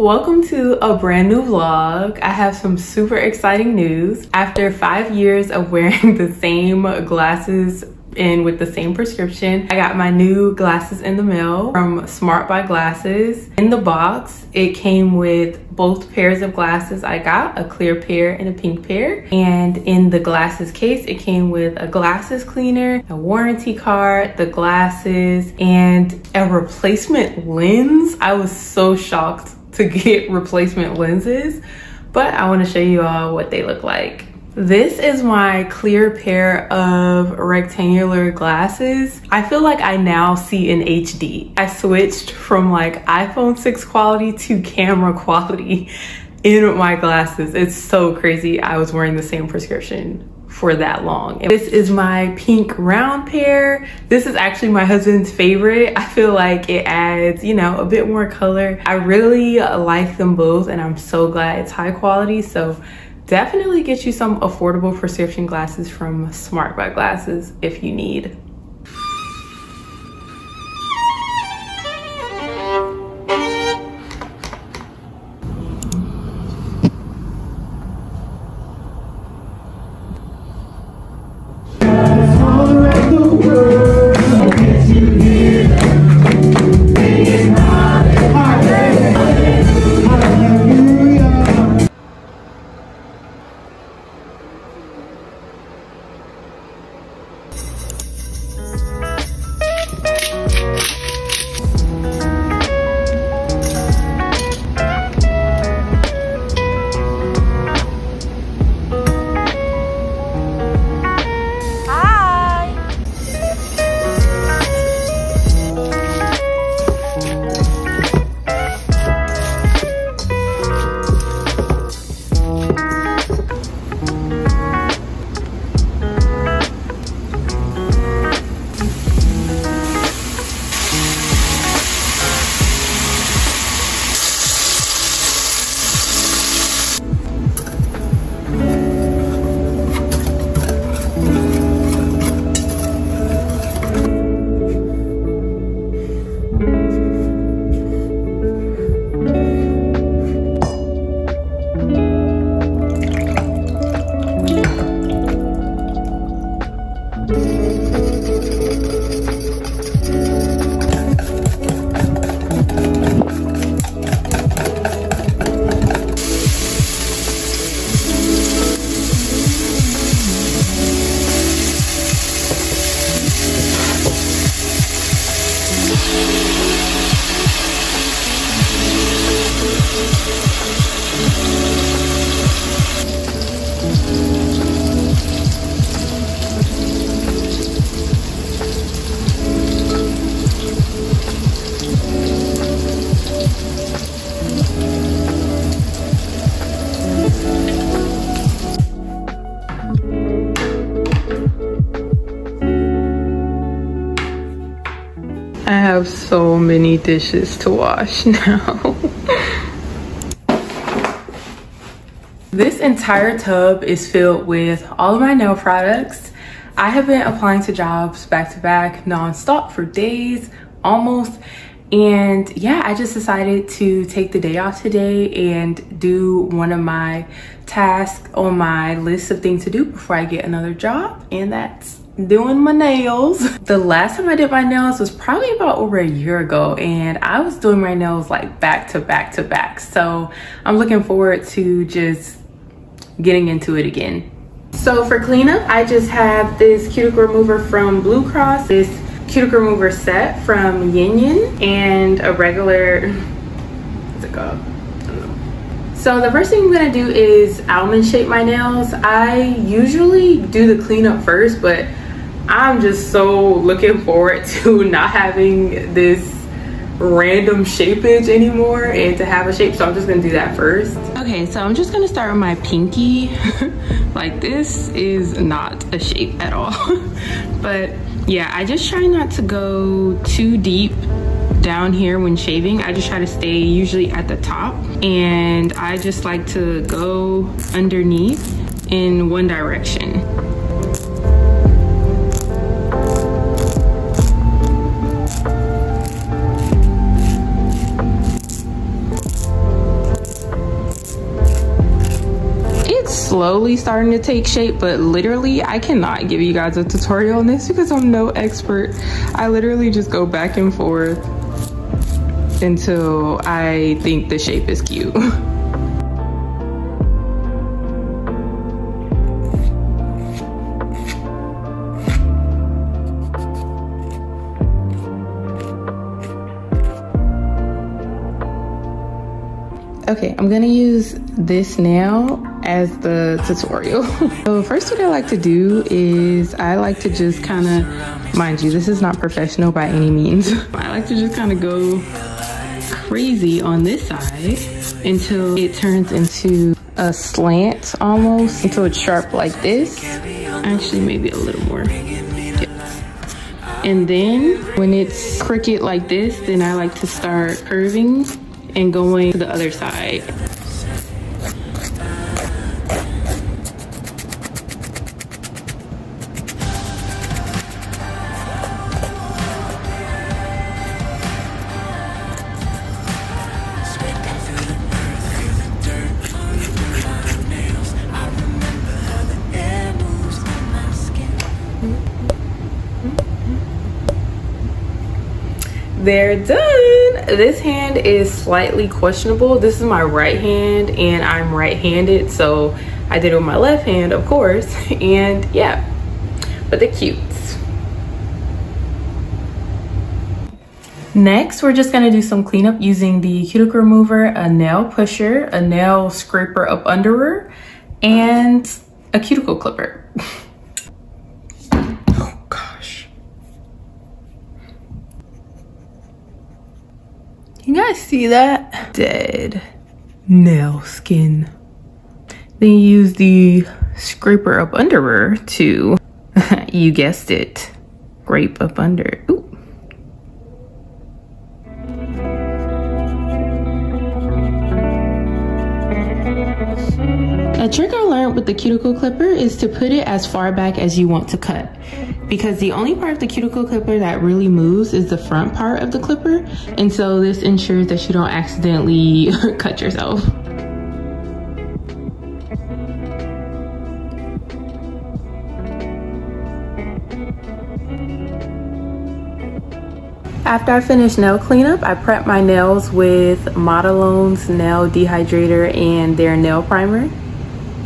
Welcome to a brand new vlog. I have some super exciting news. After five years of wearing the same glasses and with the same prescription. I got my new glasses in the mail from SmartBuyGlasses. In the box, it came with both pairs of glasses I got, a clear pair and a pink pair. And in the glasses case, it came with a glasses cleaner, a warranty card, the glasses, and a replacement lens. I was so shocked to get replacement lenses, but I wanna show you all what they look like. This is my clear pair of rectangular glasses. I feel like I now see in HD. I switched from like iPhone 6 quality to camera quality in my glasses. It's so crazy. I was wearing the same prescription for that long. This is my pink round pair. This is actually my husband's favorite. I feel like it adds, you know, a bit more color. I really like them both and I'm so glad it's high quality. So definitely get you some affordable prescription glasses from SmartBuyGlasses if you need. So many dishes to wash now. this entire tub is filled with all of my nail products. I have been applying to jobs back to back nonstop for days, almost. And yeah, I just decided to take the day off today and do one of my tasks on my list of things to do before I get another job. And that's doing my nails. The last time I did my nails was probably about over a year ago and I was doing my nails like back to back to back. So I'm looking forward to just getting into it again. So for cleanup, I just have this cuticle remover from Blue Cross, this cuticle remover set from Yin Yin and a regular, what's it called? So the first thing I'm gonna do is almond shape my nails. I usually do the cleanup first, but I'm just so looking forward to not having this random shapeage anymore and to have a shape. So I'm just gonna do that first. Okay, so I'm just gonna start with my pinky. like this is not a shape at all. but yeah, I just try not to go too deep down here when shaving. I just try to stay usually at the top and I just like to go underneath in one direction. Slowly starting to take shape, but literally I cannot give you guys a tutorial on this because I'm no expert. I literally just go back and forth until I think the shape is cute. Okay, I'm gonna use this now as the tutorial. so first what I like to do is I like to just kind of, mind you, this is not professional by any means. I like to just kind of go crazy on this side until it turns into a slant almost, until it's sharp like this. Actually, maybe a little more. And then when it's crooked like this, then I like to start curving and going to the other side. They're done. This hand is slightly questionable. This is my right hand and i'm right-handed so i did it with my left hand of course and yeah. But they're cute. Next, we're just gonna do some cleanup using the cuticle remover, a nail pusher, a nail scraper up underer, and a cuticle clipper. You guys see that? Dead nail skin. Then you use the scraper up underer to, you guessed it, scrape up under. Ooh. Learned with the cuticle clipper is to put it as far back as you want to cut because the only part of the cuticle clipper that really moves is the front part of the clipper and so this ensures that you don't accidentally cut yourself. After I finish nail cleanup, I prep my nails with Modelone's nail dehydrator and their nail primer.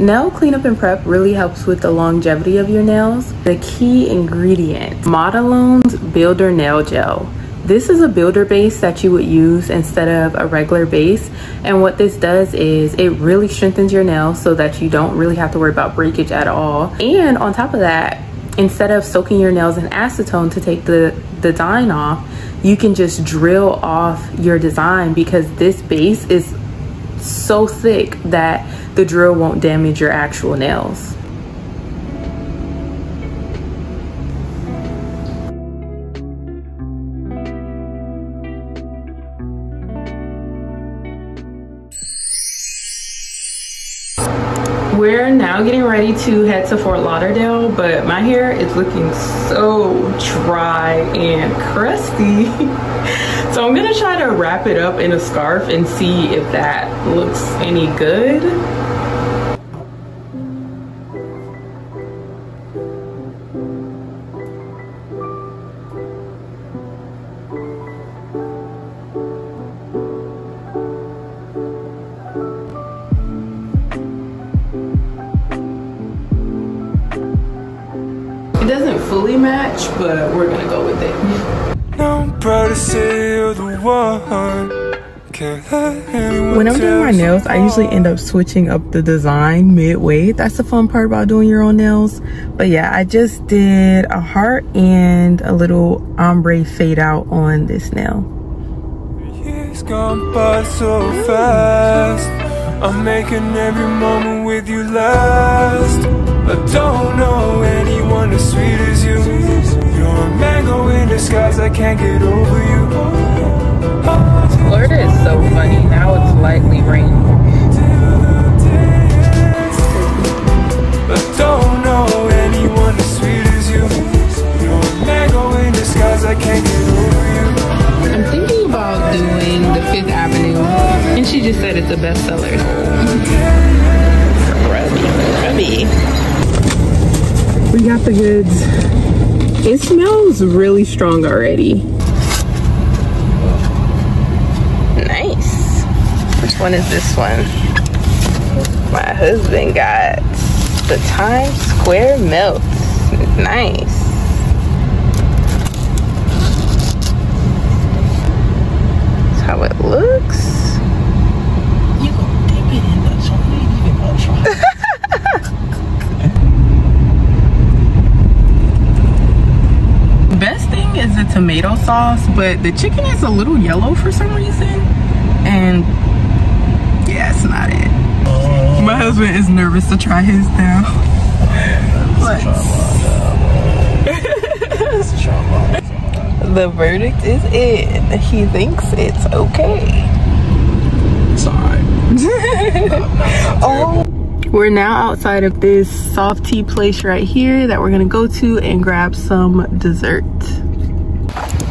Nail cleanup and prep really helps with the longevity of your nails. The key ingredient, Modelone's Builder Nail Gel. This is a builder base that you would use instead of a regular base. And what this does is it really strengthens your nails so that you don't really have to worry about breakage at all. And on top of that, instead of soaking your nails in acetone to take the, the dye off, you can just drill off your design because this base is so thick that the drill won't damage your actual nails. We're now getting ready to head to Fort Lauderdale, but my hair is looking so dry and crusty. so I'm gonna try to wrap it up in a scarf and see if that looks any good. But we're gonna go with it. No, to say you're the one. When I'm doing my nails, I usually end up switching up the design midway. That's the fun part about doing your own nails. But yeah, I just did a heart and a little ombre fade out on this nail. Years gone by so fast. I'm making every moment with you last. I don't know anyone as sweet as you A in disguise, I can't get over you really strong already. Nice. Which one is this one? My husband got the Times Square Melts. Nice. That's how it looks. You gonna dip it in the chocolate even more The tomato sauce, but the chicken is a little yellow for some reason. And yeah, it's not it. My husband is nervous to try his now. The verdict is in. He thinks it's okay. It's alright. Oh. We're now outside of this soft tea place right here that we're gonna go to and grab some dessert. I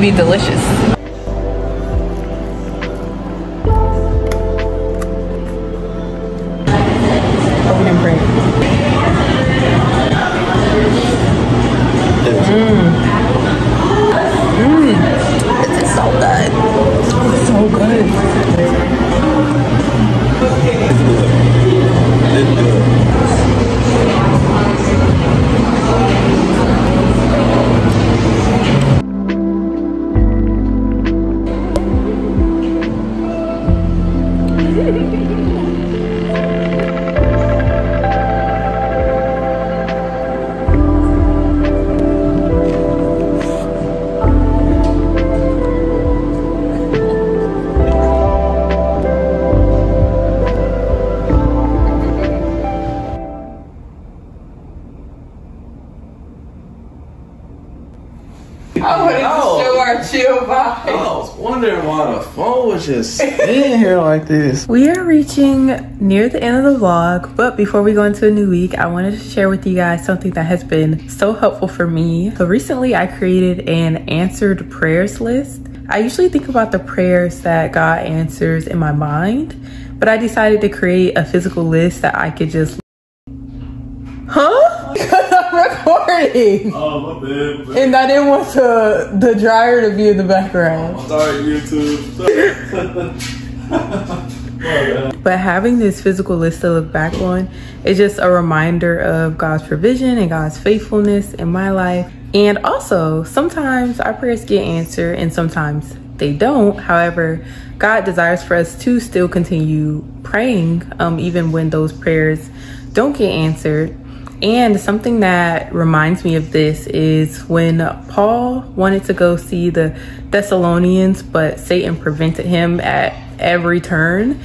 gonna be delicious. Open and pray. This is so good. It's so good. I was wondering why the phone was just sitting here like this. We are reaching near the end of the vlog, but before we go into a new week, I wanted to share with you guys something that has been so helpful for me. So recently I created an answered prayers list. I usually think about the prayers that God answers in my mind, but I decided to create a physical list that I could just Huh? Recording. Oh, my bad. And I didn't want the, the dryer to be in the background. Sorry, YouTube. But having this physical list to look back on is just a reminder of God's provision and God's faithfulness in my life. And also, sometimes our prayers get answered and sometimes they don't. However, God desires for us to still continue praying, um, even when those prayers don't get answered. And something that reminds me of this is when Paul wanted to go see the Thessalonians, but Satan prevented him at every turn.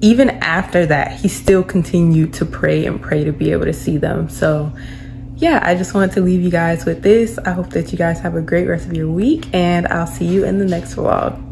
Even after that, he still continued to pray and pray to be able to see them. So, yeah, I just wanted to leave you guys with this. I hope that you guys have a great rest of your week, and I'll see you in the next vlog.